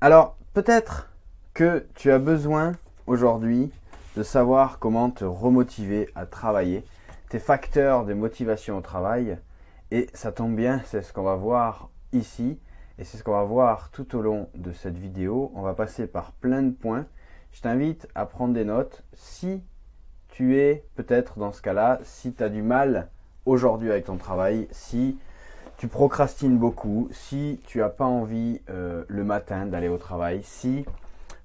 Alors, peut-être que tu as besoin aujourd'hui de savoir comment te remotiver à travailler, tes facteurs de motivation au travail. Et ça tombe bien, c'est ce qu'on va voir ici. Et c'est ce qu'on va voir tout au long de cette vidéo. On va passer par plein de points. Je t'invite à prendre des notes. Si tu es peut-être dans ce cas-là, si tu as du mal aujourd'hui avec ton travail, si tu procrastines beaucoup, si tu n'as pas envie euh, le matin d'aller au travail, si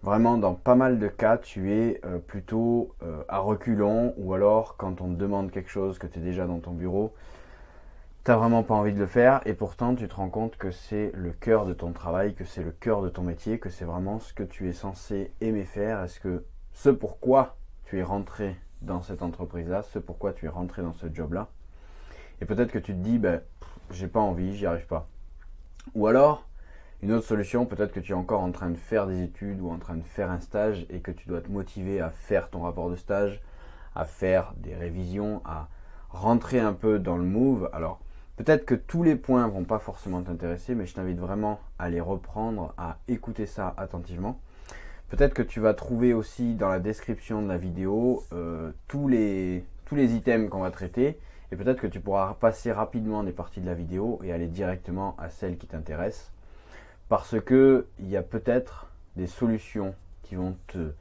vraiment dans pas mal de cas tu es euh, plutôt euh, à reculons ou alors quand on te demande quelque chose que tu es déjà dans ton bureau, tu n'as vraiment pas envie de le faire et pourtant tu te rends compte que c'est le cœur de ton travail, que c'est le cœur de ton métier, que c'est vraiment ce que tu es censé aimer faire. Est-ce que ce pourquoi tu es rentré dans cette entreprise-là, ce pourquoi tu es rentré dans ce job-là? Et peut-être que tu te dis, ben, j'ai pas envie, j'y arrive pas. Ou alors, une autre solution, peut-être que tu es encore en train de faire des études ou en train de faire un stage et que tu dois te motiver à faire ton rapport de stage, à faire des révisions, à rentrer un peu dans le move. Alors, peut-être que tous les points vont pas forcément t'intéresser, mais je t'invite vraiment à les reprendre, à écouter ça attentivement. Peut-être que tu vas trouver aussi dans la description de la vidéo euh, tous, les, tous les items qu'on va traiter. Et peut-être que tu pourras passer rapidement des parties de la vidéo et aller directement à celles qui t'intéressent. Parce que il y a peut-être des solutions qui vont te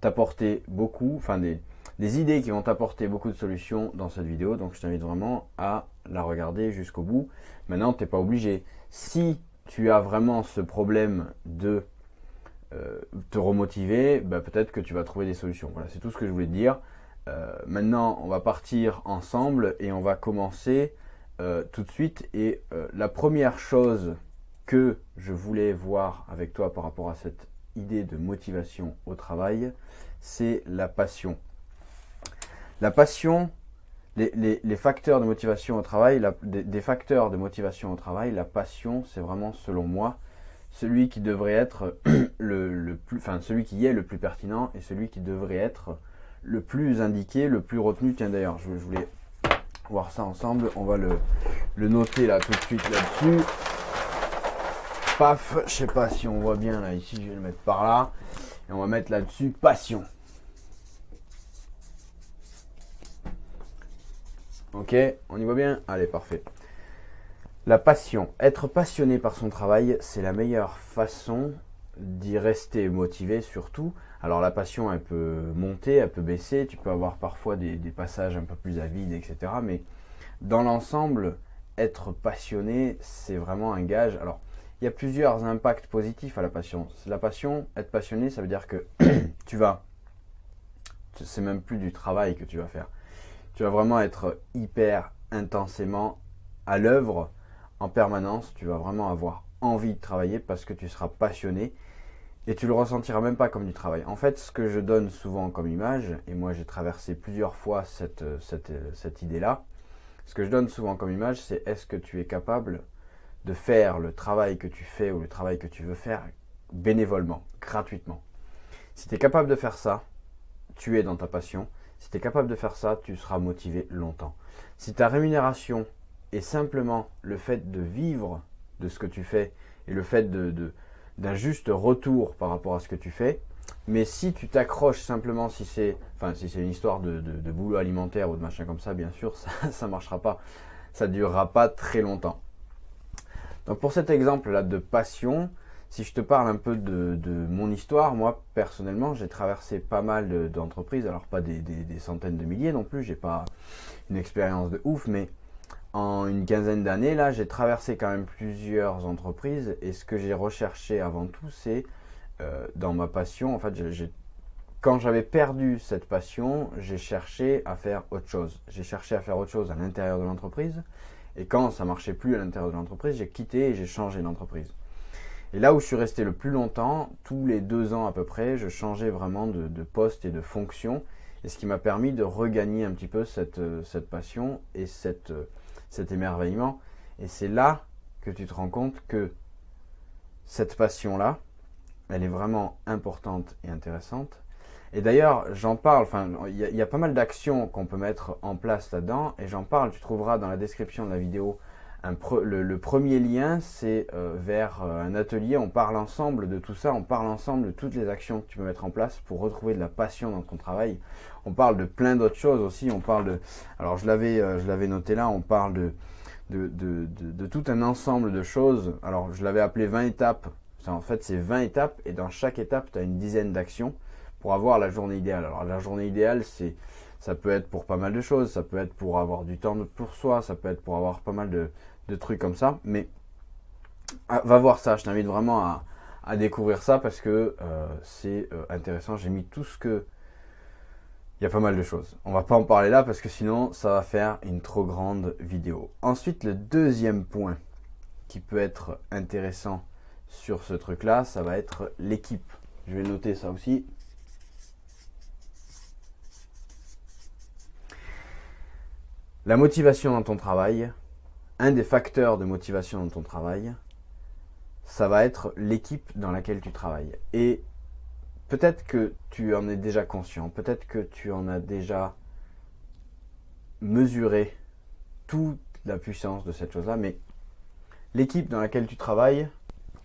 t'apporter beaucoup, enfin des, des idées qui vont t'apporter beaucoup de solutions dans cette vidéo. Donc je t'invite vraiment à la regarder jusqu'au bout. Maintenant, tu n'es pas obligé. Si tu as vraiment ce problème de euh, te remotiver, bah, peut-être que tu vas trouver des solutions. Voilà, c'est tout ce que je voulais te dire. Euh, maintenant, on va partir ensemble et on va commencer euh, tout de suite. Et la première chose que je voulais voir avec toi par rapport à cette idée de motivation au travail, c'est la passion. La passion, les, facteurs de motivation au travail, des, facteurs de motivation au travail, la passion, c'est vraiment, selon moi, celui qui devrait être le, plus, enfin celui qui est le plus pertinent et celui qui devrait être le plus indiqué, le plus retenu. Tiens d'ailleurs, je, voulais voir ça ensemble. On va le, noter là tout de suite là-dessus. Paf, je sais pas si on voit bien là ici, je vais le mettre par là. Et on va mettre là-dessus passion. Ok, on y voit bien? Allez, parfait. La passion. Être passionné par son travail, c'est la meilleure façon d'y rester motivé surtout. Alors la passion, elle peut monter, elle peut baisser, tu peux avoir parfois des, passages un peu plus avides, etc. Mais dans l'ensemble, être passionné, c'est vraiment un gage. Alors, il y a plusieurs impacts positifs à la passion. La passion, être passionné, ça veut dire que tu vas, c'est même plus du travail que tu vas faire. Tu vas vraiment être hyper intensément à l'œuvre en permanence, tu vas vraiment avoir envie de travailler parce que tu seras passionné et tu le ressentiras même pas comme du travail. En fait, ce que je donne souvent comme image, et moi j'ai traversé plusieurs fois cette, cette, cette idée-là, ce que je donne souvent comme image, c'est est-ce que tu es capable de faire le travail que tu fais ou le travail que tu veux faire bénévolement, gratuitement. Si tu es capable de faire ça, tu es dans ta passion. Si tu es capable de faire ça, tu seras motivé longtemps. Si ta rémunération et simplement le fait de vivre de ce que tu fais et le fait de, d'un juste retour par rapport à ce que tu fais. Mais si tu t'accroches simplement, si c'est, enfin, si une histoire de, de, boulot alimentaire ou de machin comme ça, bien sûr, ça ne marchera pas. Ça durera pas très longtemps. Donc pour cet exemple-là de passion, si je te parle un peu de, de mon histoire, moi personnellement, j'ai traversé pas mal d'entreprises, alors pas des, des, des, centaines de milliers non plus, j'ai pas une expérience de ouf, mais en une quinzaine d'années, là, j'ai traversé quand même plusieurs entreprises et ce que j'ai recherché avant tout, c'est euh, dans ma passion, en fait, quand j'avais perdu cette passion, j'ai cherché à faire autre chose. J'ai cherché à faire autre chose à l'intérieur de l'entreprise et quand ça marchait plus à l'intérieur de l'entreprise, j'ai quitté et j'ai changé d'entreprise. Et là où je suis resté le plus longtemps, tous les deux ans à peu près, je changeais vraiment de, poste et de fonction et ce qui m'a permis de regagner un petit peu cette, euh, cette passion et cette euh, cet émerveillement. Et c'est là que tu te rends compte que cette passion-là, elle est vraiment importante et intéressante. Et d'ailleurs, j'en parle, enfin, il y, a pas mal d'actions qu'on peut mettre en place là-dedans, et j'en parle, tu trouveras dans la description de la vidéo le, premier lien, c'est euh, vers euh, un atelier. On parle ensemble de tout ça, on parle ensemble de toutes les actions que tu peux mettre en place pour retrouver de la passion dans ton travail. On parle de plein d'autres choses aussi. On parle de, alors je l'avais, euh, noté là. On parle de tout un ensemble de choses. Alors je l'avais appelé 20 étapes. En fait, c'est 20 étapes et dans chaque étape, tu as une dizaine d'actions pour avoir la journée idéale. Alors la journée idéale, c'est ça peut être pour pas mal de choses, ça peut être pour avoir du temps pour soi, ça peut être pour avoir pas mal de, trucs comme ça. Mais ah, va voir ça, je t'invite vraiment à, à, découvrir ça parce que euh, c'est euh, intéressant. J'ai mis tout ce que... Il y a pas mal de choses. On va pas en parler là parce que sinon ça va faire une trop grande vidéo. Ensuite, le deuxième point qui peut être intéressant sur ce truc là, ça va être l'équipe. Je vais noter ça aussi. La motivation dans ton travail, un des facteurs de motivation dans ton travail, ça va être l'équipe dans laquelle tu travailles. Et peut-être que tu en es déjà conscient, peut-être que tu en as déjà mesuré toute la puissance de cette chose-là, mais l'équipe dans laquelle tu travailles,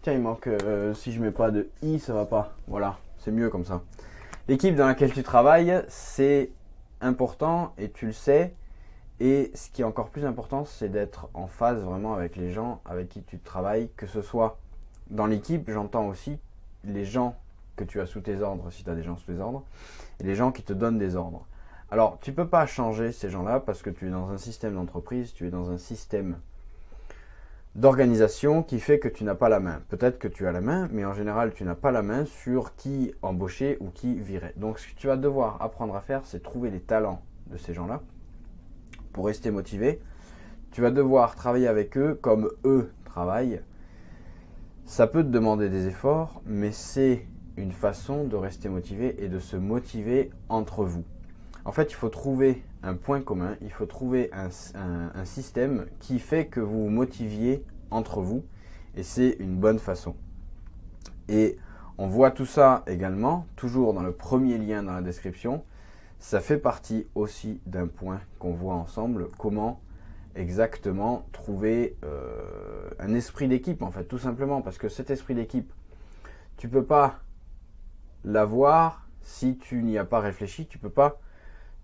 tiens, il manque, euh, si je mets pas de i, ça va pas. Voilà, c'est mieux comme ça. L'équipe dans laquelle tu travailles, c'est important et tu le sais. Et ce qui est encore plus important, c'est d'être en phase vraiment avec les gens avec qui tu travailles, que ce soit dans l'équipe, j'entends aussi les gens que tu as sous tes ordres, si tu as des gens sous tes ordres, et les gens qui te donnent des ordres. Alors, tu ne peux pas changer ces gens-là parce que tu es dans un système d'entreprise, tu es dans un système d'organisation qui fait que tu n'as pas la main. Peut-être que tu as la main, mais en général, tu n'as pas la main sur qui embaucher ou qui virer. Donc, ce que tu vas devoir apprendre à faire, c'est trouver les talents de ces gens-là pour rester motivé. Tu vas devoir travailler avec eux comme eux travaillent. Ça peut te demander des efforts, mais c'est une façon de rester motivé et de se motiver entre vous. En fait, il faut trouver un point commun, il faut trouver un, système qui fait que vous vous motiviez entre vous, et c'est une bonne façon. Et on voit tout ça également, toujours dans le premier lien dans la description, ça fait partie aussi d'un point qu'on voit ensemble, comment exactement trouver euh, un esprit d'équipe en fait, tout simplement, parce que cet esprit d'équipe, tu peux pas l'avoir si tu n'y as pas réfléchi, tu peux pas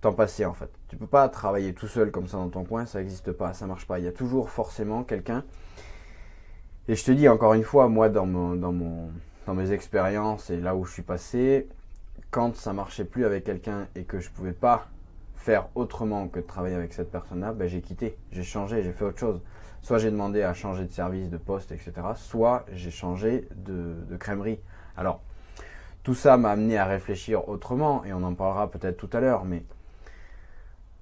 t'en passer en fait. Tu peux pas travailler tout seul comme ça dans ton coin, ça n'existe pas, ça marche pas. Il y a toujours forcément quelqu'un. Et je te dis encore une fois, moi dans mon, dans mes expériences et là où je suis passé, quand ça marchait plus avec quelqu'un et que je pouvais pas faire autrement que de travailler avec cette personne-là, ben j'ai quitté, j'ai changé, j'ai fait autre chose. Soit j'ai demandé à changer de service, de poste, etc. Soit j'ai changé de, de crèmerie. Alors, tout ça m'a amené à réfléchir autrement et on en parlera peut-être tout à l'heure, mais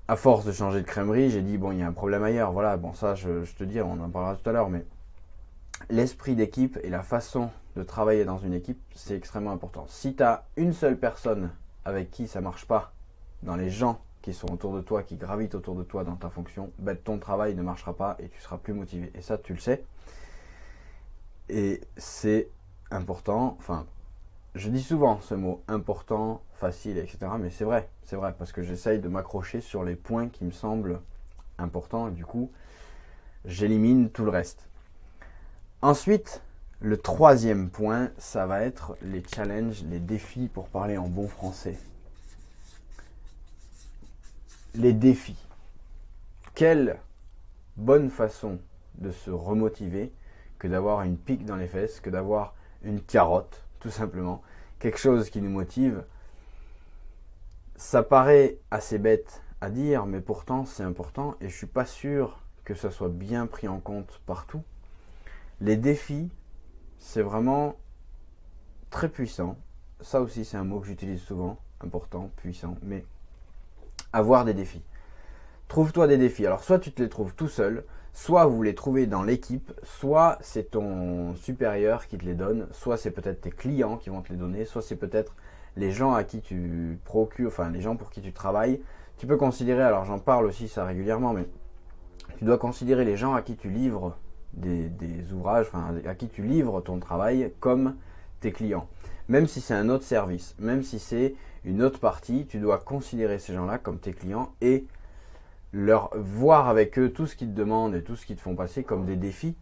à force de changer de crèmerie, j'ai dit bon, il y a un problème ailleurs. Voilà, bon, ça, je, te dis, on en parlera tout à l'heure, mais l'esprit d'équipe et la façon de travailler dans une équipe, c'est extrêmement important. Si tu as une seule personne avec qui ça marche pas, dans les gens qui sont autour de toi, qui gravitent autour de toi dans ta fonction, ben, ton travail ne marchera pas et tu seras plus motivé. Et ça, tu le sais. Et c'est important. Enfin, je dis souvent ce mot important, facile, etc. Mais c'est vrai, c'est vrai, parce que j'essaye de m'accrocher sur les points qui me semblent importants et du coup, j'élimine tout le reste. Ensuite, le troisième point, ça va être les challenges, les défis pour parler en bon français. Les défis. Quelle bonne façon de se remotiver que d'avoir une pique dans les fesses, que d'avoir une carotte, tout simplement. Quelque chose qui nous motive. Ça paraît assez bête à dire, mais pourtant c'est important et je suis pas sûr que ça soit bien pris en compte partout. Les défis, c'est vraiment très puissant. Ça aussi, c'est un mot que j'utilise souvent, important, puissant, mais avoir des défis. Trouve-toi des défis. Alors, soit tu te les trouves tout seul, soit vous les trouvez dans l'équipe, soit c'est ton supérieur qui te les donne, soit c'est peut-être tes clients qui vont te les donner, soit c'est peut-être les gens à qui tu procures, enfin les gens pour qui tu travailles. Tu peux considérer, alors j'en parle aussi ça régulièrement, mais tu dois considérer les gens à qui tu livres des, ouvrages, à qui tu livres ton travail comme tes clients. Même si c'est un autre service, même si c'est une autre partie, tu dois considérer ces gens-là comme tes clients et leur voir avec eux tout ce qu'ils te demandent et tout ce qu'ils te font passer comme des défis.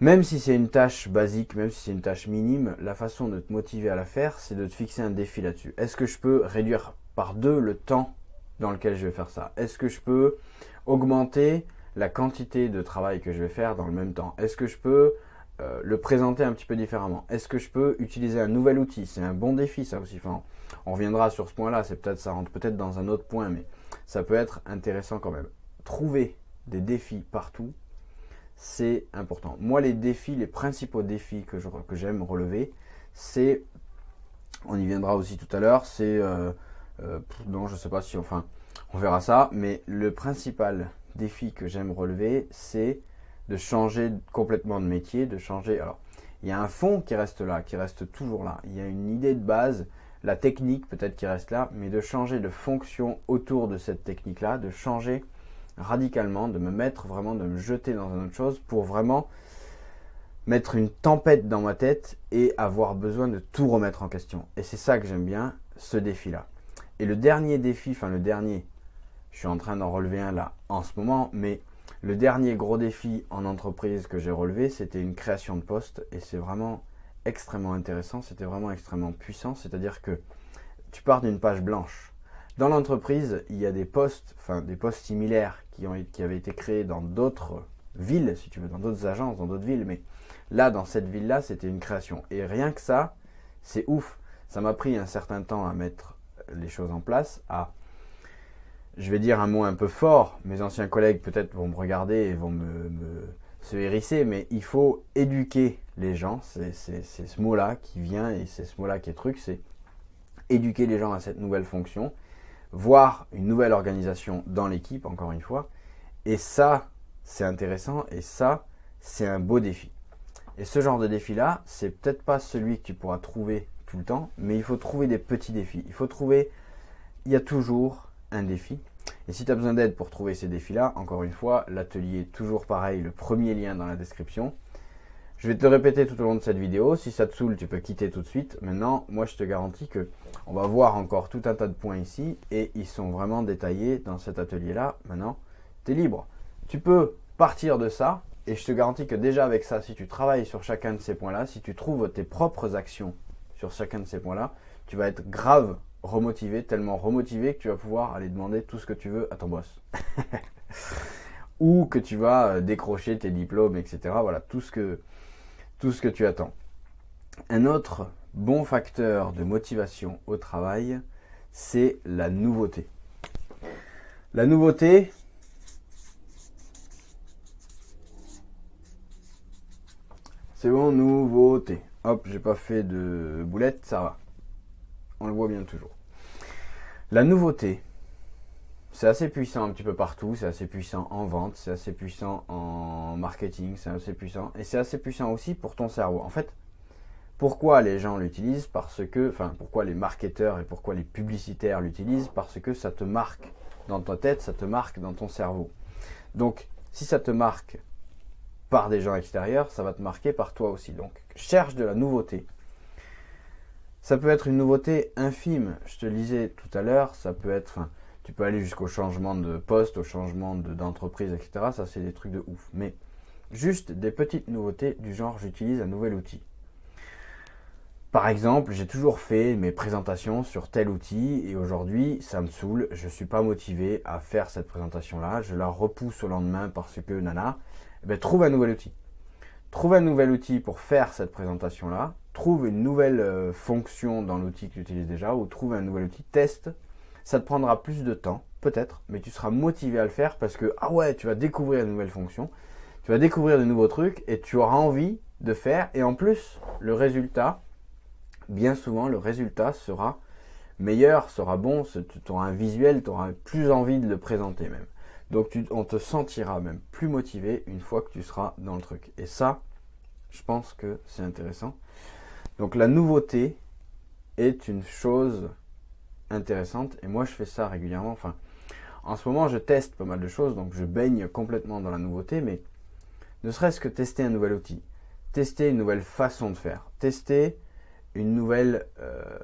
Même si c'est une tâche basique, même si c'est une tâche minime, la façon de te motiver à la faire, c'est de te fixer un défi là-dessus. Est-ce que je peux réduire par deux le temps dans lequel je vais faire ça? Est-ce que je peux augmenter la quantité de travail que je vais faire dans le même temps? Est-ce que je peux euh, le présenter un petit peu différemment? Est-ce que je peux utiliser un nouvel outil? C'est un bon défi ça aussi. Enfin, on reviendra sur ce point-là, c'est peut-être ça rentre peut-être dans un autre point, mais ça peut être intéressant quand même. Trouver des défis partout, c'est important. Moi, les défis, les principaux défis que, j'aime relever, c'est, on y viendra aussi tout à l'heure, c'est, euh, euh, non, je sais pas si, enfin, on verra ça, mais le principal défi que j'aime relever, c'est de changer complètement de métier, de changer. Alors, il y a un fond qui reste là, qui reste toujours là. Il y a une idée de base, la technique peut-être qui reste là, mais de changer de fonction autour de cette technique-là, de changer radicalement, de me mettre vraiment, de me jeter dans une autre chose pour vraiment mettre une tempête dans ma tête et avoir besoin de tout remettre en question. Et c'est ça que j'aime bien, ce défi-là. Et le dernier défi, enfin le dernier, je suis en train d'en relever un là en ce moment, mais le dernier gros défi en entreprise que j'ai relevé, c'était une création de poste et c'est vraiment extrêmement intéressant, c'était vraiment extrêmement puissant, c'est-à-dire que tu pars d'une page blanche. Dans l'entreprise, il y a des postes, enfin des postes similaires qui, ont, avaient été créés dans d'autres villes, si tu veux, dans d'autres agences, dans d'autres villes, mais là, dans cette ville-là, c'était une création. Et rien que ça, c'est ouf. Ça m'a pris un certain temps à mettre les choses en place, à je vais dire un mot un peu fort, mes anciens collègues peut-être vont me regarder et vont me, se hérisser, mais il faut éduquer les gens, c'est ce mot-là qui vient et c'est ce mot-là qui est truc, c'est éduquer les gens à cette nouvelle fonction, voir une nouvelle organisation dans l'équipe, encore une fois, et ça, c'est intéressant, et ça, c'est un beau défi. Et ce genre de défi-là, c'est peut-être pas celui que tu pourras trouver tout le temps, mais il faut trouver des petits défis. Il faut trouver, il y a toujours un défi. Et si tu as besoin d'aide pour trouver ces défis-là, encore une fois, l'atelier est toujours pareil, le premier lien dans la description. Je vais te le répéter tout au long de cette vidéo. Si ça te saoule, tu peux quitter tout de suite. Maintenant, moi, je te garantis que on va voir encore tout un tas de points ici et ils sont vraiment détaillés dans cet atelier-là. Maintenant, tu es libre. Tu peux partir de ça et je te garantis que déjà avec ça, si tu travailles sur chacun de ces points-là, si tu trouves tes propres actions sur chacun de ces points-là, tu vas être grave remotivé, tellement remotivé que tu vas pouvoir aller demander tout ce que tu veux à ton boss. Ou que tu vas euh, décrocher tes diplômes, etc. Voilà, tout ce que, tout ce que tu attends. Un autre bon facteur de motivation au travail, c'est la nouveauté. La nouveauté, c'est bon, nouveauté. Hop, j'ai pas fait de boulette, ça va on le voit bien toujours. La nouveauté, c'est assez puissant un petit peu partout, c'est assez puissant en vente, c'est assez puissant en marketing, c'est assez puissant, et c'est assez puissant aussi pour ton cerveau. En fait, pourquoi les gens l'utilisent? Parce que, enfin, pourquoi les marketeurs et pourquoi les publicitaires l'utilisent? Parce que ça te marque dans ta tête, ça te marque dans ton cerveau. Donc, si ça te marque par des gens extérieurs, ça va te marquer par toi aussi. Donc, cherche de la nouveauté. Ça peut être une nouveauté infime. Je te lisais tout à l'heure, ça peut être, enfin, tu peux aller jusqu'au changement de poste, au changement d'entreprise, etc. Ça, c'est des trucs de ouf. Mais juste des petites nouveautés du genre, j'utilise un nouvel outil. Par exemple, j'ai toujours fait mes présentations sur tel outil et aujourd'hui, ça me saoule, je ne suis pas motivé à faire cette présentation-là, je la repousse au lendemain parce que nana, eh ben, trouve un nouvel outil. Trouve un nouvel outil pour faire cette présentation-là trouve une nouvelle euh, fonction dans l'outil que tu utilises déjà ou trouve un nouvel outil, teste. Ça te prendra plus de temps, peut-être, mais tu seras motivé à le faire parce que, ah ouais, tu vas découvrir une nouvelle fonction, tu vas découvrir de nouveaux trucs et tu auras envie de faire. Et en plus, le résultat, bien souvent, le résultat sera meilleur, sera bon, tu auras un visuel, tu auras plus envie de le présenter même. Donc on te sentira même plus motivé une fois que tu seras dans le truc. Et ça, je pense que c'est intéressant. Donc la nouveauté est une chose intéressante et moi je fais ça régulièrement. En ce moment je teste pas mal de choses, donc je baigne complètement dans la nouveauté, mais ne serait-ce que tester un nouvel outil, tester une nouvelle façon de faire, tester une nouvelle, euh,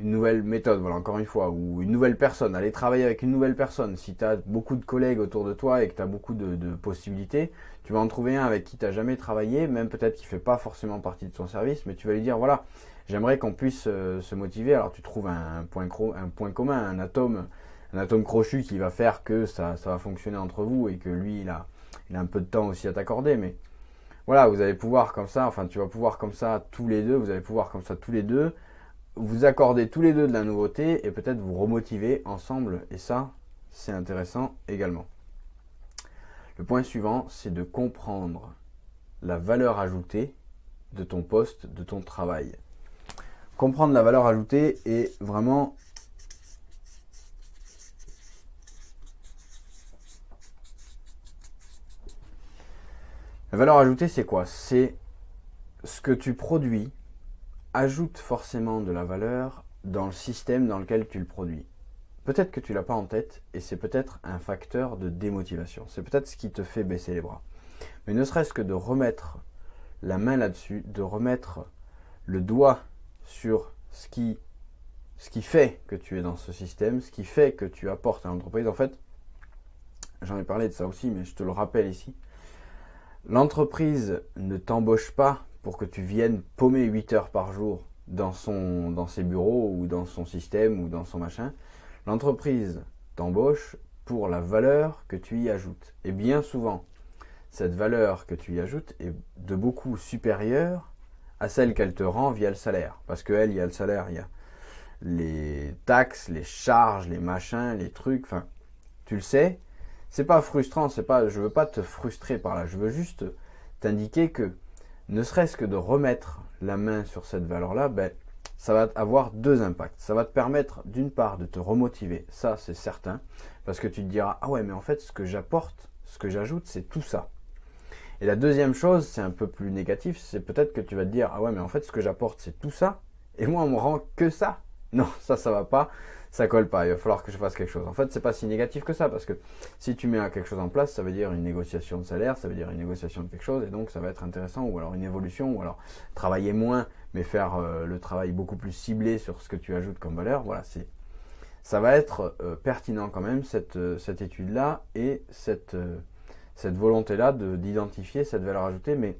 une nouvelle méthode, voilà, encore une fois, ou une nouvelle personne, aller travailler avec une nouvelle personne. Si tu as beaucoup de collègues autour de toi et que tu as beaucoup de, possibilités, tu vas en trouver un avec qui tu n'as jamais travaillé, même peut-être qui ne fait pas forcément partie de ton service, mais tu vas lui dire, voilà, j'aimerais qu'on puisse euh, se motiver. Alors tu trouves un, point, un point commun, un atome, un atome crochu qui va faire que ça, va fonctionner entre vous et que lui, il a, il a un peu de temps aussi à t'accorder, mais voilà, vous allez pouvoir comme ça, enfin tu vas pouvoir comme ça tous les deux, vous allez pouvoir comme ça tous les deux, vous accorder tous les deux de la nouveauté et peut-être vous remotiver ensemble. Et ça, c'est intéressant également. Le point suivant, c'est de comprendre la valeur ajoutée de ton poste, de ton travail. Comprendre la valeur ajoutée est vraiment La valeur ajoutée, c'est quoi? C'est ce que tu produis ajoute forcément de la valeur dans le système dans lequel tu le produis. Peut-être que tu l'as pas en tête et c'est peut-être un facteur de démotivation. C'est peut-être ce qui te fait baisser les bras. Mais ne serait-ce que de remettre la main là-dessus, de remettre le doigt sur ce qui, ce qui fait que tu es dans ce système, ce qui fait que tu apportes à l'entreprise. En fait, j'en ai parlé de ça aussi, mais je te le rappelle ici. L'entreprise ne t'embauche pas pour que tu viennes paumer 8 heures par jour dans, son, dans ses bureaux ou dans son système ou dans son machin. L'entreprise t'embauche pour la valeur que tu y ajoutes. Et bien souvent, cette valeur que tu y ajoutes est de beaucoup supérieure à celle qu'elle te rend via le salaire. Parce qu'elle, il y a le salaire, il y a les taxes, les charges, les machins, les trucs, enfin, tu le sais, c'est pas frustrant, c'est pas, je veux pas te frustrer par là, je veux juste t'indiquer que ne serait-ce que de remettre la main sur cette valeur-là, ben, ça va avoir deux impacts. Ça va te permettre d'une part de te remotiver, ça c'est certain, parce que tu te diras, ah ouais, mais en fait ce que j'apporte, ce que j'ajoute, c'est tout ça. Et la deuxième chose, c'est un peu plus négatif, c'est peut-être que tu vas te dire, ah ouais, mais en fait ce que j'apporte, c'est tout ça, et moi on me rend que ça. Non, ça, ça va pas ça colle pas, il va falloir que je fasse quelque chose. En fait, c'est pas si négatif que ça, parce que si tu mets quelque chose en place, ça veut dire une négociation de salaire, ça veut dire une négociation de quelque chose, et donc ça va être intéressant, ou alors une évolution, ou alors travailler moins, mais faire euh, le travail beaucoup plus ciblé sur ce que tu ajoutes comme valeur. Voilà, c'est ça va être euh, pertinent quand même cette, euh, cette étude-là et cette, cette volonté-là d'identifier cette valeur ajoutée, mais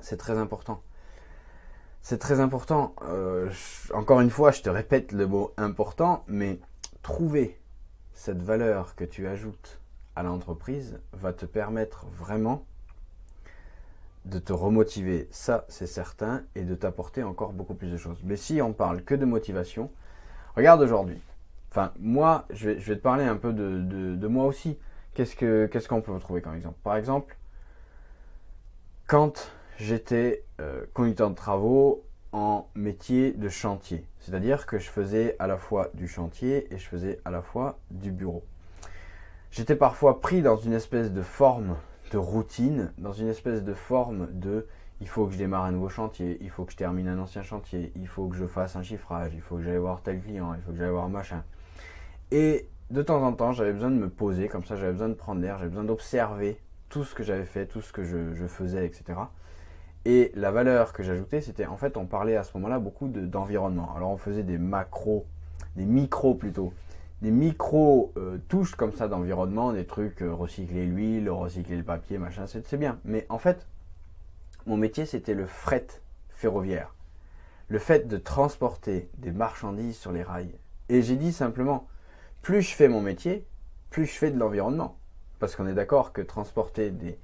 c'est très important. C'est très important. Euh, encore une fois, je te répète le mot important, mais trouver cette valeur que tu ajoutes à l'entreprise va te permettre vraiment de te remotiver, ça c'est certain, et de t'apporter encore beaucoup plus de choses. Mais si on parle que de motivation, regarde aujourd'hui. Enfin, moi, je vais, te parler un peu de, moi aussi. Qu'est-ce qu'on peut trouver comme exemple? Par exemple, quand j'étais euh, conducteur de travaux en métier de chantier. C'est-à-dire que je faisais à la fois du chantier et je faisais à la fois du bureau. J'étais parfois pris dans une espèce de forme de routine, dans une espèce de forme de il faut que je démarre un nouveau chantier, il faut que je termine un ancien chantier, il faut que je fasse un chiffrage, il faut que j'aille voir tel client, il faut que j'aille voir machin. Et de temps en temps, j'avais besoin de me poser, comme ça j'avais besoin de prendre l'air, j'avais besoin d'observer tout ce que j'avais fait, tout ce que je faisais, etc. Et la valeur que j'ajoutais, c'était en fait, on parlait à ce moment-là beaucoup d'environnement. Alors on faisait des macros, des micros plutôt, des micros euh, touches comme ça d'environnement, des trucs euh, recycler l'huile, recycler le papier, machin, c'est bien. Mais en fait, mon métier, c'était le fret ferroviaire. Le fait de transporter des marchandises sur les rails. Et j'ai dit simplement, plus je fais mon métier, plus je fais de l'environnement. Parce qu'on est d'accord que transporter des,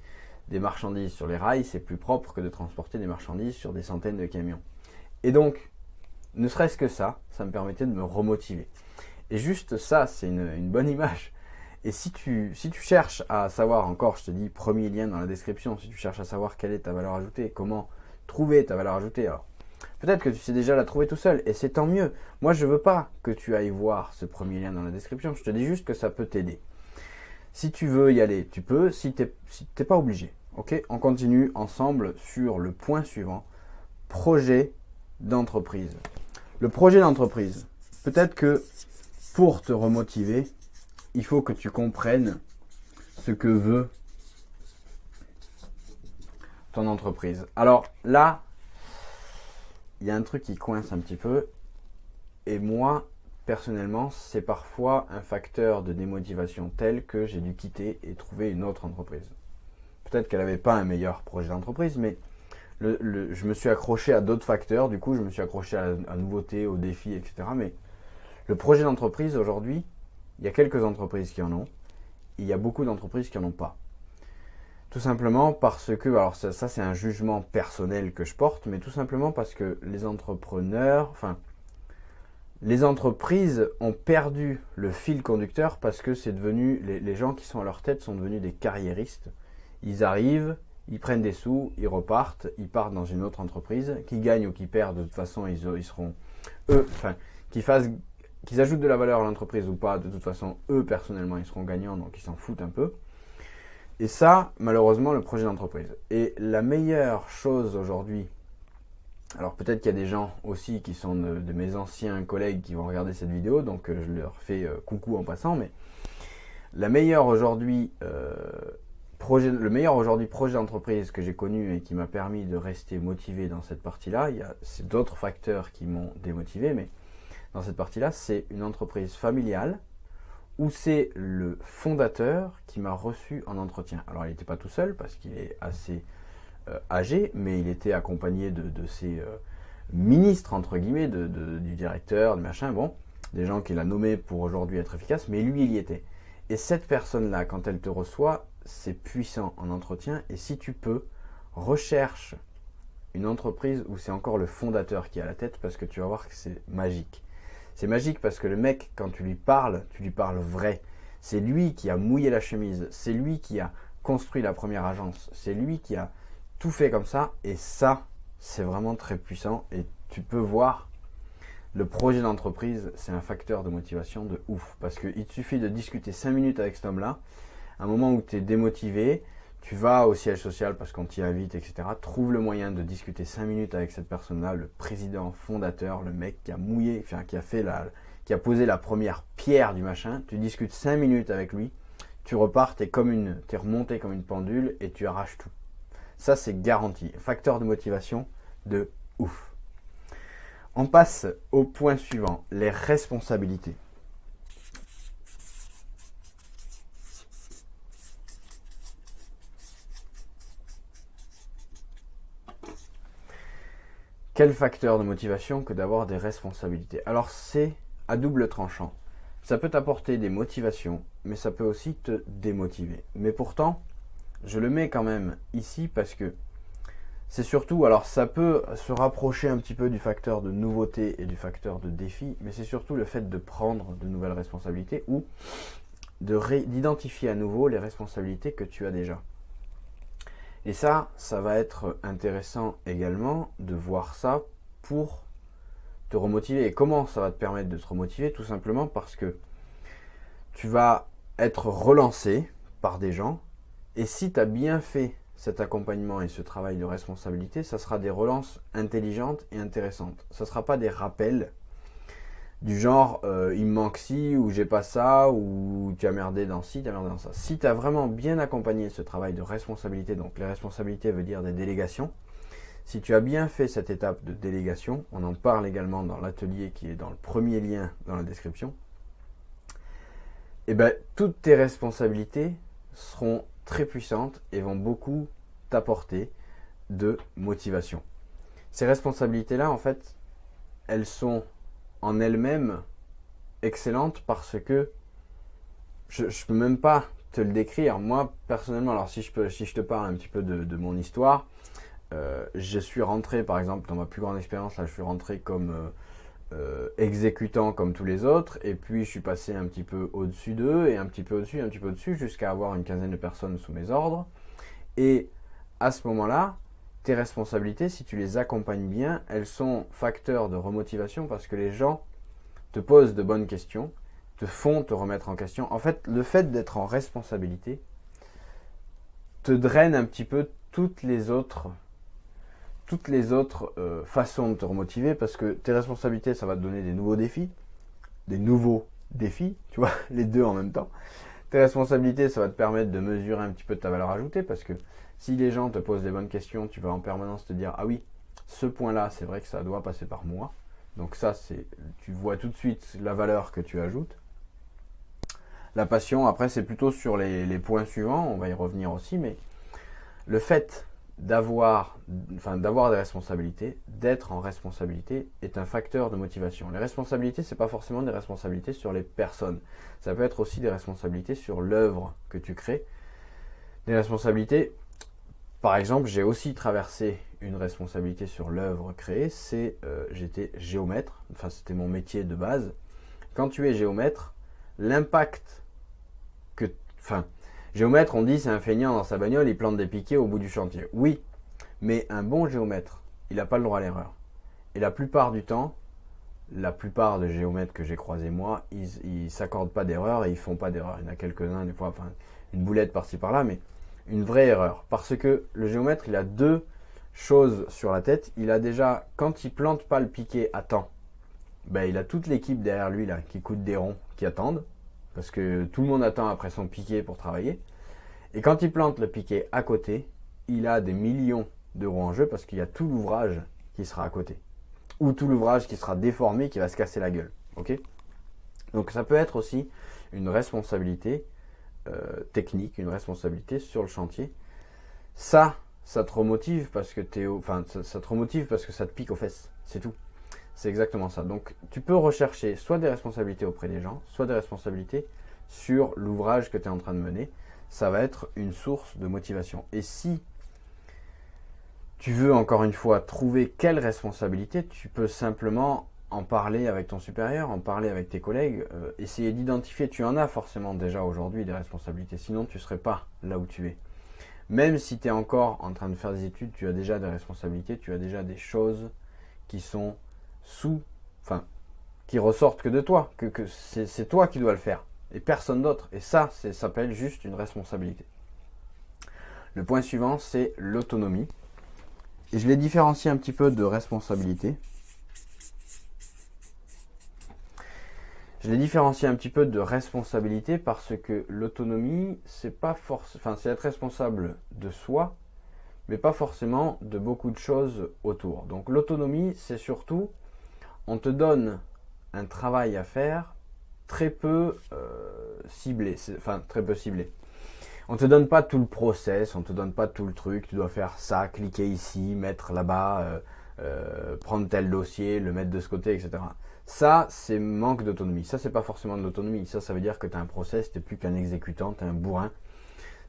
des marchandises sur les rails, c'est plus propre que de transporter des marchandises sur des centaines de camions. Et donc, ne serait-ce que ça, ça me permettait de me remotiver. Et juste ça, c'est une, bonne image. Et si tu, si cherches à savoir, encore, je te dis, premier lien dans la description, si tu cherches à savoir quelle est ta valeur ajoutée, comment trouver ta valeur ajoutée, alors peut-être que tu sais déjà la trouver tout seul, et c'est tant mieux. Moi, je veux pas que tu ailles voir ce premier lien dans la description, je te dis juste que ça peut t'aider. Si tu veux y aller, tu peux. Si tu n'es pas obligé. Ok? On continue ensemble sur le point suivant. Projet d'entreprise. Le projet d'entreprise. Peut-être que pour te remotiver, il faut que tu comprennes ce que veut ton entreprise. Alors là, il y a un truc qui coince un petit peu. Et moi, personnellement, c'est parfois un facteur de démotivation tel que j'ai dû quitter et trouver une autre entreprise. Peut-être qu'elle n'avait pas un meilleur projet d'entreprise, mais je me suis accroché à d'autres facteurs. Du coup, je me suis accroché à la nouveauté, aux défis, etc. Mais le projet d'entreprise, aujourd'hui, il y a quelques entreprises qui en ont. Il y a beaucoup d'entreprises qui n'en ont pas. Tout simplement parce que, alors ça, ça c'est un jugement personnel que je porte, mais tout simplement parce que les entrepreneurs, enfin, les entreprises ont perdu le fil conducteur parce que c'est devenu, les, gens qui sont à leur tête sont devenus des carriéristes. Ils arrivent, ils prennent des sous, ils repartent, ils partent dans une autre entreprise, qui gagnent ou qui perdent, de toute façon, ils, ils seront, eux, enfin, qu'ils fassent, qu'ils ajoutent de la valeur à l'entreprise ou pas, de toute façon, eux, personnellement, ils seront gagnants, donc ils s'en foutent un peu. Et ça, malheureusement, le projet d'entreprise. Et la meilleure chose aujourd'hui alors peut-être qu'il y a des gens aussi qui sont de, mes anciens collègues qui vont regarder cette vidéo, donc euh, je leur fais euh, coucou en passant, mais la meilleure aujourd'hui, euh, le meilleur aujourd'hui projet d'entreprise que j'ai connu et qui m'a permis de rester motivé dans cette partie-là, il y a d'autres facteurs qui m'ont démotivé, mais dans cette partie-là, c'est une entreprise familiale où c'est le fondateur qui m'a reçu en entretien. Alors il n'était pas tout seul parce qu'il est assez âgé, mais il était accompagné de, ses euh, ministres, entre guillemets, du directeur, du machin, bon, des gens qu'il a nommés pour aujourd'hui être efficace, mais lui, il y était. Et cette personne-là, quand elle te reçoit, c'est puissant en entretien, et si tu peux, recherche une entreprise où c'est encore le fondateur qui a la tête, parce que tu vas voir que c'est magique. C'est magique parce que le mec, quand tu lui parles, tu lui parles vrai. C'est lui qui a mouillé la chemise, c'est lui qui a construit la première agence, c'est lui qui a tout fait comme ça. Et ça, c'est vraiment très puissant. Et tu peux voir, le projet d'entreprise, c'est un facteur de motivation de ouf. Parce qu'il te suffit de discuter 5 minutes avec cet homme-là. Un moment où tu es démotivé, tu vas au siège social parce qu'on t'y invite, etc. Trouve le moyen de discuter 5 minutes avec cette personne-là, le président fondateur, le mec qui a mouillé, enfin, qui a fait la, qui a posé la première pierre du machin. Tu discutes 5 minutes avec lui, tu repars, tu es comme une, es remonté comme une pendule et tu arraches tout. Ça, c'est garanti. Facteur de motivation de ouf. On passe au point suivant, les responsabilités. Quel facteur de motivation que d'avoir des responsabilités? Alors c'est à double tranchant. Ça peut t'apporter des motivations, mais ça peut aussi te démotiver. Mais pourtant, je le mets quand même ici parce que c'est surtout, alors ça peut se rapprocher un petit peu du facteur de nouveauté et du facteur de défi, mais c'est surtout le fait de prendre de nouvelles responsabilités ou d'identifier à nouveau les responsabilités que tu as déjà. Et ça, ça va être intéressant également de voir ça pour te remotiver. Et comment ça va te permettre de te remotiver? Tout simplement parce que tu vas être relancé par des gens et si tu as bien fait cet accompagnement et ce travail de responsabilité, ça sera des relances intelligentes et intéressantes. Ça ne sera pas des rappels du genre euh, il me manque ci ou j'ai pas ça ou tu as merdé dans ci, tu as merdé dans ça. Si tu as vraiment bien accompagné ce travail de responsabilité, donc les responsabilités veut dire des délégations, si tu as bien fait cette étape de délégation, on en parle également dans l'atelier qui est dans le premier lien dans la description, et eh ben toutes tes responsabilités seront très puissantes et vont beaucoup t'apporter de motivation. Ces responsabilités-là, en fait, elles sont en elles-mêmes excellentes parce que je ne peux même pas te le décrire. Moi, personnellement, alors si je, peux, si je te parle un petit peu de, mon histoire, euh, je suis rentré, par exemple, dans ma plus grande expérience, là, je suis rentré comme euh, euh, exécutant comme tous les autres, et puis je suis passé un petit peu au-dessus d'eux, et un petit peu au-dessus, un petit peu au-dessus, jusqu'à avoir une quinzaine de personnes sous mes ordres. Et à ce moment-là, tes responsabilités, si tu les accompagnes bien, elles sont facteurs de remotivation parce que les gens te posent de bonnes questions, te font te remettre en question. En fait, le fait d'être en responsabilité te draine un petit peu toutes les autres toutes les autres euh, façons de te remotiver parce que tes responsabilités, ça va te donner des nouveaux défis, des nouveaux défis, tu vois, les deux en même temps. Tes responsabilités, ça va te permettre de mesurer un petit peu ta valeur ajoutée parce que si les gens te posent des bonnes questions, tu vas en permanence te dire ah oui, ce point-là, c'est vrai que ça doit passer par moi. Donc ça, c'est, tu vois tout de suite la valeur que tu ajoutes. La passion, après, c'est plutôt sur les, les, points suivants, on va y revenir aussi, mais le fait d'avoir, enfin, d'avoir des responsabilités, d'être en responsabilité, est un facteur de motivation. Les responsabilités, c'est pas forcément des responsabilités sur les personnes. Ça peut être aussi des responsabilités sur l'œuvre que tu crées. Des responsabilités, par exemple, j'ai aussi traversé une responsabilité sur l'œuvre créée, c'est euh, j'étais géomètre, enfin c'était mon métier de base. Quand tu es géomètre, l'impact que, enfin, géomètre, on dit c'est un feignant dans sa bagnole, il plante des piquets au bout du chantier. Oui, mais un bon géomètre, il n'a pas le droit à l'erreur. Et la plupart du temps, la plupart des géomètres que j'ai croisés moi, ils, ne s'accordent pas d'erreur et ils font pas d'erreur. Il y en a quelques-uns des fois, enfin une boulette par-ci par-là, mais une vraie erreur. Parce que le géomètre, il a deux chose sur la tête, il a déjà, quand il plante pas le piquet à temps, ben, il a toute l'équipe derrière lui là qui coûte des ronds, qui attendent, parce que tout le monde attend après son piquet pour travailler. Et quand il plante le piquet à côté, il a des millions d'euros en jeu parce qu'il y a tout l'ouvrage qui sera à côté. Ou tout l'ouvrage qui sera déformé, qui va se casser la gueule. Donc ça peut être aussi une responsabilité euh, technique, une responsabilité sur le chantier. Ça, ça te remotive parce que t'es, enfin, ça, te remotive parce que ça te pique aux fesses. C'est tout. C'est exactement ça. Donc, tu peux rechercher soit des responsabilités auprès des gens, soit des responsabilités sur l'ouvrage que tu es en train de mener. Ça va être une source de motivation. Et si tu veux encore une fois trouver quelle responsabilité, tu peux simplement en parler avec ton supérieur, en parler avec tes collègues, euh, essayer d'identifier. Tu en as forcément déjà aujourd'hui des responsabilités, sinon tu ne serais pas là où tu es. Même si tu es encore en train de faire des études, tu as déjà des responsabilités, tu as déjà des choses qui sont sous, enfin, qui ressortent que de toi, que, c'est toi qui dois le faire et personne d'autre. Et ça, ça s'appelle juste une responsabilité. Le point suivant, c'est l'autonomie. Et je l'ai différencié un petit peu de responsabilité. Je l'ai différencié un petit peu de responsabilité parce que l'autonomie, c'est pas c'est être responsable de soi, mais pas forcément de beaucoup de choses autour. Donc l'autonomie, c'est surtout, on te donne un travail à faire très peu euh, ciblé, enfin très peu ciblé. On te donne pas tout le process, on te donne pas tout le truc. Tu dois faire ça, cliquer ici, mettre là-bas, euh, euh, prendre tel dossier, le mettre de ce côté, etc. Ça, c'est manque d'autonomie. Ça, c'est pas forcément de l'autonomie. Ça, ça veut dire que tu as un process, tu plus qu'un exécutant, tu un bourrin.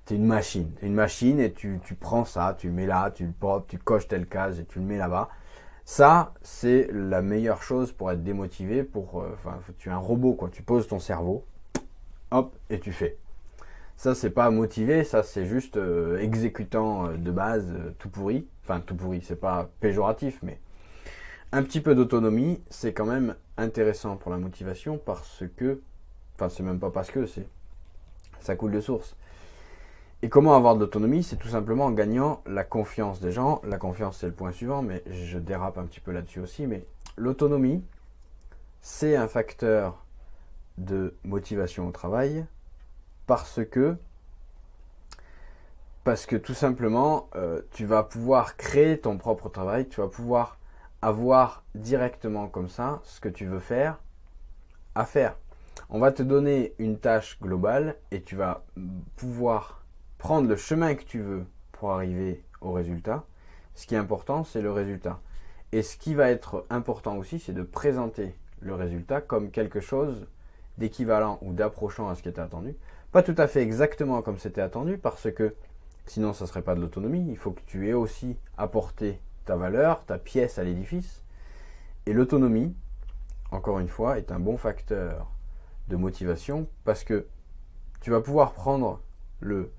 Tu es une machine. Tu une machine et tu, tu, prends ça, tu le mets là, tu le pop, tu coches telle case et tu le mets là-bas. Ça, c'est la meilleure chose pour être démotivé. Pour, euh, tu es un robot, quoi. Tu poses ton cerveau, hop, et tu fais. Ça, c'est pas motivé, ça, c'est juste euh, exécutant euh, de base, tout pourri. Enfin, tout pourri, c'est pas péjoratif, mais un petit peu d'autonomie, c'est quand même intéressant pour la motivation parce que, enfin c'est même pas parce que, c'est ça coule de source. Et comment avoir de l'autonomie? C'est tout simplement en gagnant la confiance des gens. La confiance, c'est le point suivant, mais je dérape un petit peu là-dessus aussi. Mais l'autonomie, c'est un facteur de motivation au travail parce que parce que tout simplement, euh, tu vas pouvoir créer ton propre travail, tu vas pouvoir avoir directement comme ça ce que tu veux faire à faire. On va te donner une tâche globale et tu vas pouvoir prendre le chemin que tu veux pour arriver au résultat. Ce qui est important, c'est le résultat. Et ce qui va être important aussi, c'est de présenter le résultat comme quelque chose d'équivalent ou d'approchant à ce qui était attendu. Pas tout à fait exactement comme c'était attendu, parce que sinon ça ne serait pas de l'autonomie. Il faut que tu aies aussi apporté ta valeur, ta pièce à l'édifice. Et l'autonomie, encore une fois, est un bon facteur de motivation parce que tu vas pouvoir prendre le,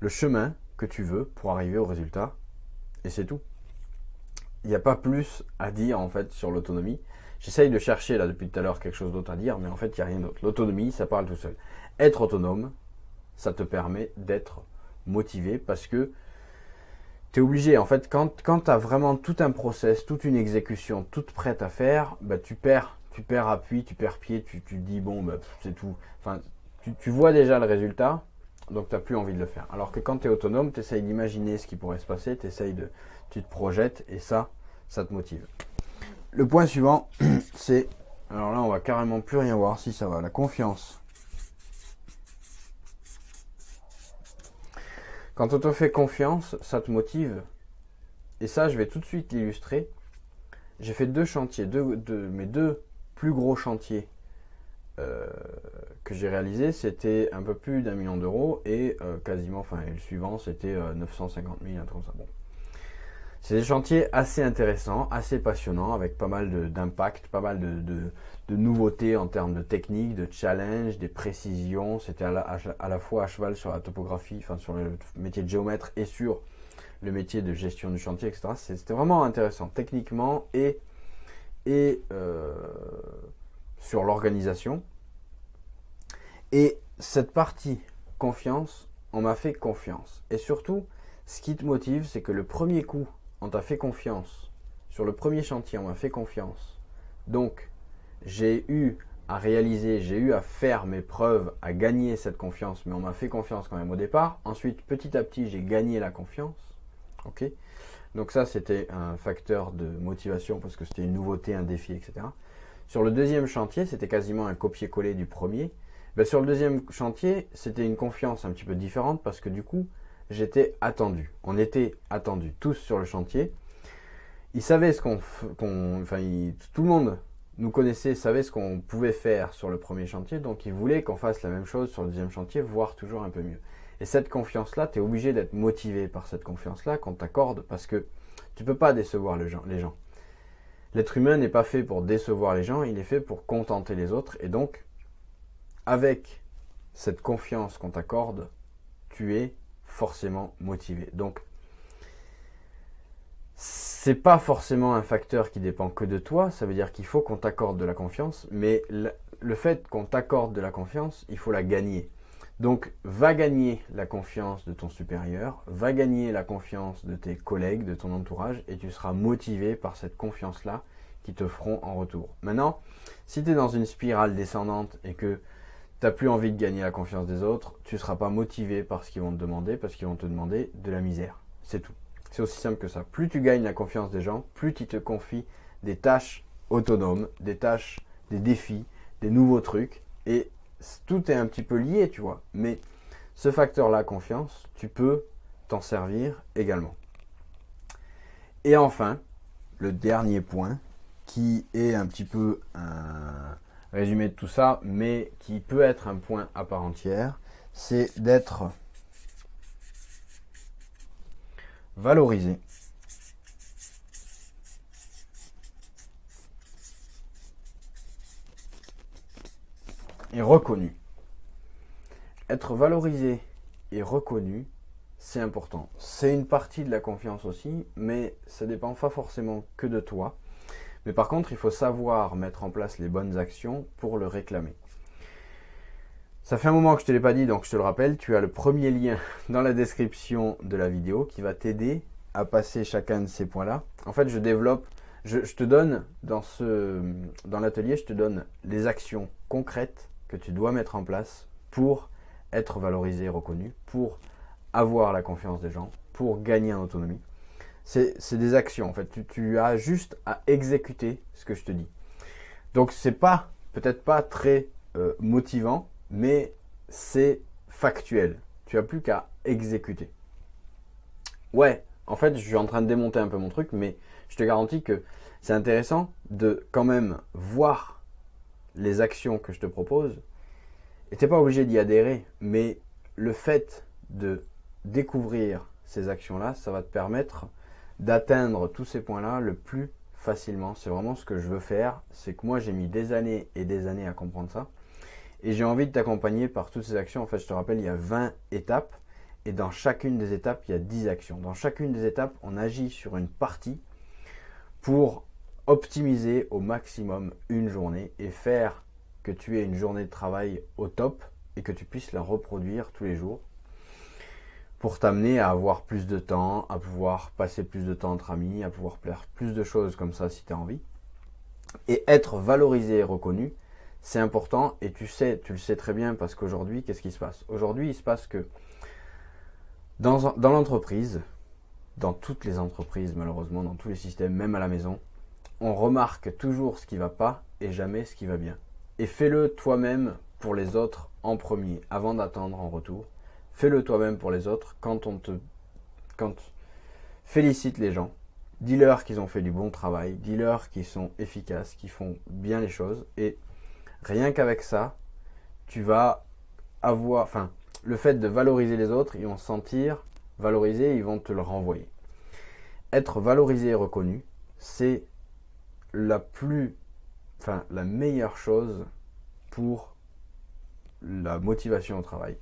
le chemin que tu veux pour arriver au résultat. Et c'est tout. Il n'y a pas plus à dire en fait sur l'autonomie. J'essaye de chercher là depuis tout à l'heure quelque chose d'autre à dire, mais en fait il n'y a rien d'autre. L'autonomie, ça parle tout seul. Être autonome, ça te permet d'être motivé parce que tu es obligé, en fait, quand, quand tu as vraiment tout un process, toute une exécution, toute prête à faire, bah, tu perds, tu perds appui, tu perds pied, tu, tu dis, bon, bah, c'est tout. Enfin, tu, vois déjà le résultat, donc tu n'as plus envie de le faire. Alors que quand tu es autonome, tu essayes d'imaginer ce qui pourrait se passer, essayes de, tu te projettes, et ça, ça te motive. Le point suivant, c'est, alors là on va carrément plus rien voir si ça va, la confiance. Quand on te fait confiance, ça te motive. Et ça, je vais tout de suite l'illustrer. J'ai fait deux chantiers, deux, mes deux plus gros chantiers que j'ai réalisés, c'était un peu plus d'un million d'euros et euh, quasiment, enfin, le suivant, c'était 950 000, un truc comme. Bon. C'est des chantiers assez intéressants, assez passionnants, avec pas mal d'impact, pas mal de, nouveautés en termes de technique, de challenge, des précisions. C'était à, la, fois à cheval sur la topographie, enfin sur le métier de géomètre et sur le métier de gestion du chantier, etc. C'était vraiment intéressant techniquement et, et euh, sur l'organisation. Et cette partie confiance, on m'a fait confiance. Et surtout, ce qui te motive, c'est que le premier coup on t'a fait confiance. Sur le premier chantier, on m'a fait confiance. Donc, j'ai eu à réaliser, j'ai eu à faire mes preuves, à gagner cette confiance, mais on m'a fait confiance quand même au départ. Ensuite, petit à petit, j'ai gagné la confiance. Ok? Donc ça, c'était un facteur de motivation parce que c'était une nouveauté, un défi, etc. Sur le deuxième chantier, c'était quasiment un copier-coller du premier. Ben, sur le deuxième chantier, c'était une confiance un petit peu différente parce que du coup, j'étais attendu. On était attendus tous sur le chantier. Ils savaient ce qu'on, enfin, tout le monde nous connaissait, savait ce qu'on pouvait faire sur le premier chantier, donc ils voulaient qu'on fasse la même chose sur le deuxième chantier, voire toujours un peu mieux. Et cette confiance-là, tu es obligé d'être motivé par cette confiance-là qu'on t'accorde parce que tu ne peux pas décevoir les gens. L'être humain n'est pas fait pour décevoir les gens, il est fait pour contenter les autres. Et donc, avec cette confiance qu'on t'accorde, tu es forcément motivé. Donc, c'est pas forcément un facteur qui dépend que de toi, ça veut dire qu'il faut qu'on t'accorde de la confiance, mais le, fait qu'on t'accorde de la confiance, il faut la gagner. Donc, va gagner la confiance de ton supérieur, va gagner la confiance de tes collègues, de ton entourage, et tu seras motivé par cette confiance-là qui te feront en retour. Maintenant, si tu es dans une spirale descendante et que n'as plus envie de gagner la confiance des autres, tu ne seras pas motivé par ce qu'ils vont te demander, parce qu'ils vont te demander de la misère. C'est tout. C'est aussi simple que ça. Plus tu gagnes la confiance des gens, plus tu te confies des tâches autonomes, des tâches, des défis, des nouveaux trucs, et tout est un petit peu lié, tu vois. Mais ce facteur-là, confiance, tu peux t'en servir également. Et enfin, le dernier point, qui est un petit peu un résumé de tout ça, mais qui peut être un point à part entière, c'est d'être valorisé. Et reconnu. Être valorisé et reconnu, c'est important. C'est une partie de la confiance aussi, mais ça dépend pas forcément que de toi. Mais par contre, il faut savoir mettre en place les bonnes actions pour le réclamer. Ça fait un moment que je ne te l'ai pas dit, donc je te le rappelle, tu as le premier lien dans la description de la vidéo qui va t'aider à passer chacun de ces points-là. En fait, je développe, je, te donne dans, ce, dans l'atelier, je te donne les actions concrètes que tu dois mettre en place pour être valorisé et reconnu, pour avoir la confiance des gens, pour gagner en autonomie c'est des actions en fait. Tu, as juste à exécuter ce que je te dis. Donc c'est pas peut-être pas très euh, motivant, mais c'est factuel. Tu as plus qu'à exécuter. Ouais, en fait, je suis en train de démonter un peu mon truc, mais je te garantis que c'est intéressant de quand même voir les actions que je te propose. Et tu n'es pas obligé d'y adhérer, mais le fait de découvrir ces actions-là, ça va te permettre d'atteindre tous ces points-là le plus facilement. C'est vraiment ce que je veux faire. C'est que moi, j'ai mis des années et des années à comprendre ça. Et j'ai envie de t'accompagner par toutes ces actions. En fait, je te rappelle, il y a 20 étapes. Et dans chacune des étapes, il y a 10 actions. Dans chacune des étapes, on agit sur une partie pour optimiser au maximum une journée et faire que tu aies une journée de travail au top et que tu puisses la reproduire tous les jours pour t'amener à avoir plus de temps, à pouvoir passer plus de temps entre amis, à pouvoir faire plus de choses comme ça si tu as envie. Et être valorisé et reconnu, c'est important et tu sais, tu le sais très bien parce qu'aujourd'hui, qu'est-ce qui se passe? Aujourd'hui, il se passe que dans l'entreprise, dans toutes les entreprises, malheureusement, dans tous les systèmes, même à la maison, on remarque toujours ce qui va pas et jamais ce qui va bien. Et fais-le toi-même pour les autres en premier, avant d'attendre en retour. Fais-le toi-même pour les autres quand on te quand félicite les gens. Dis-leur qu'ils ont fait du bon travail, dis-leur qu'ils sont efficaces, qu'ils font bien les choses et rien qu'avec ça, tu vas avoir enfin le fait de valoriser les autres, ils vont se sentir valorisés, ils vont te le renvoyer. Être valorisé et reconnu, c'est la plus enfin la meilleure chose pour la motivation au travail.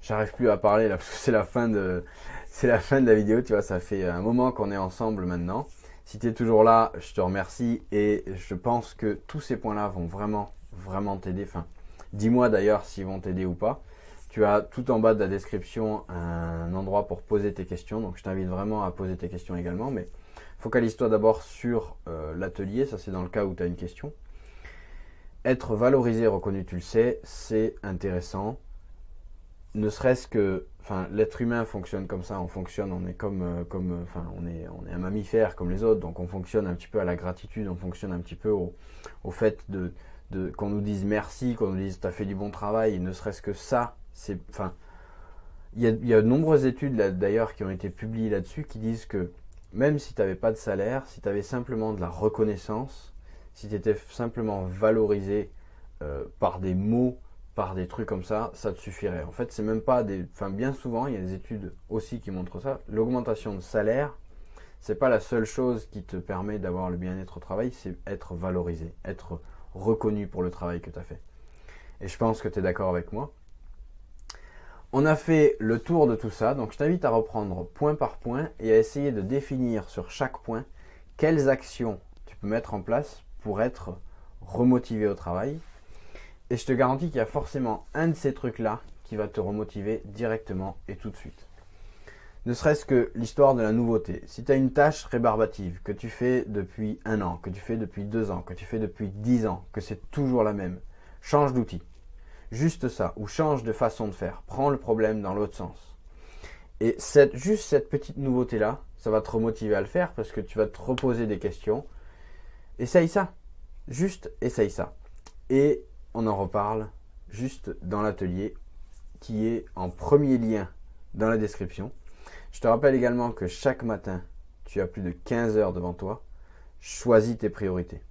J'arrive plus à parler là parce que c'est la fin de c'est la fin de la vidéo, tu vois, ça fait un moment qu'on est ensemble maintenant. Si tu es toujours là, je te remercie et je pense que tous ces points-là vont vraiment vraiment t'aider. Enfin, dis-moi d'ailleurs s'ils vont t'aider ou pas. Tu as tout en bas de la description un endroit pour poser tes questions, donc je t'invite vraiment à poser tes questions également, mais focalise-toi d'abord sur euh, l'atelier, ça c'est dans le cas où tu as une question être valorisé reconnu, tu le sais, c'est intéressant. Ne serait-ce que, enfin, l'être humain fonctionne comme ça. On fonctionne, on est comme, euh, comme, euh, enfin, on est, on est un mammifère comme les autres. Donc, on fonctionne un petit peu à la gratitude. On fonctionne un petit peu au, au fait de, de qu'on nous dise merci, qu'on nous dise t'as fait du bon travail. Ne serait-ce que ça, c'est, enfin, il y a, il y a de nombreuses études d'ailleurs qui ont été publiées là-dessus qui disent que même si tu n'avais pas de salaire, si tu avais simplement de la reconnaissance, si tu étais simplement valorisé euh, par des mots, par des trucs comme ça, ça te suffirait. En fait, c'est même pas des. Enfin, bien souvent, il y a des études aussi qui montrent ça. L'augmentation de salaire, c'est pas la seule chose qui te permet d'avoir le bien-être au travail, c'est être valorisé, être reconnu pour le travail que tu as fait. Et je pense que tu es d'accord avec moi. On a fait le tour de tout ça, donc je t'invite à reprendre point par point et à essayer de définir sur chaque point quelles actions tu peux mettre en place pour être remotivé au travail. Et je te garantis qu'il y a forcément un de ces trucs-là qui va te remotiver directement et tout de suite. Ne serait-ce que l'histoire de la nouveauté. Si tu as une tâche rébarbative que tu fais depuis un an, que tu fais depuis deux ans, que tu fais depuis dix ans, que c'est toujours la même, change d'outil. Juste ça, ou change de façon de faire. Prends le problème dans l'autre sens. Et cette, juste cette petite nouveauté-là, ça va te remotiver à le faire parce que tu vas te reposer des questions Essaye ça. Juste essaye ça. Et on en reparle juste dans l'atelier qui est en premier lien dans la description. Je te rappelle également que chaque matin, tu as plus de 15 heures devant toi. Choisis tes priorités.